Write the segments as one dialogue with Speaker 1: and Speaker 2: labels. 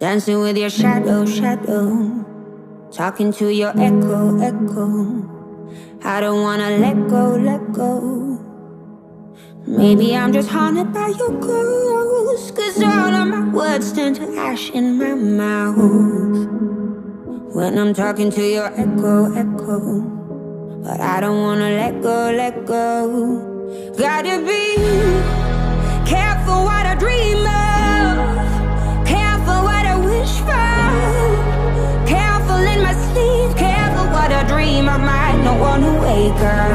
Speaker 1: Dancing with your shadow, shadow. Talking to your echo, echo. I don't wanna let go, let go. Maybe I'm just haunted by your ghost. Cause all of my words turn to ash in my mouth. When I'm talking to your echo, echo. But I don't wanna let go, let go. Gotta be careful what I dream of. Careful what I wish for. Careful in my sleep. Careful what I dream of. Might not wanna wake up.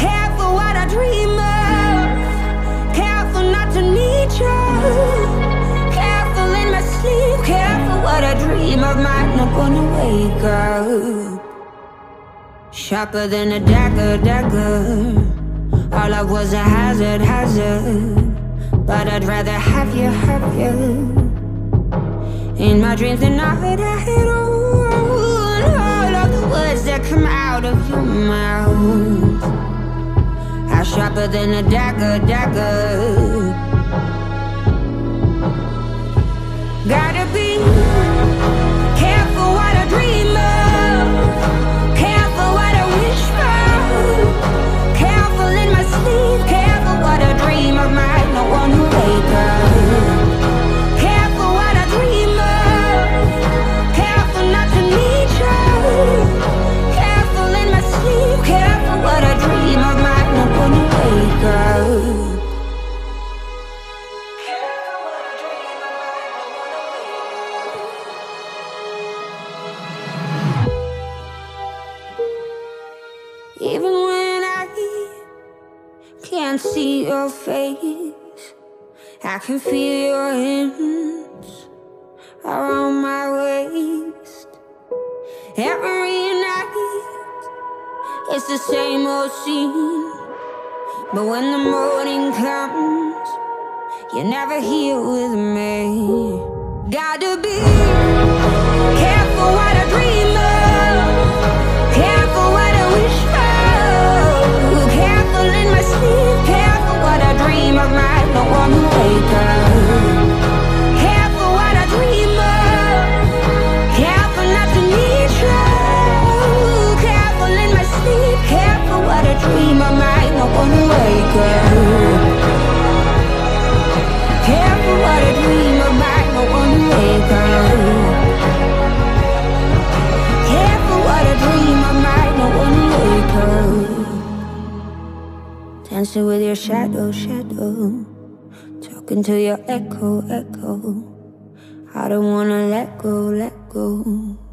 Speaker 1: Careful what I dream of. Careful not to need you. Careful in my sleep. Careful what I dream of. Might not wanna wake up. Sharper than a dagger, dagger. I was a hazard, hazard. But I'd rather have you, have you. In my dreams tonight, I hit all, all of the words that come out of your mouth. Are sharper than a dagger, dagger. Can't see your face, I can feel your hands around my waist. Every night, it's the same old scene. But when the morning comes, you're never here with me. Gotta be careful what I dream Dancing with your shadow, shadow. Talking to your echo, echo. I don't wanna let go, let go.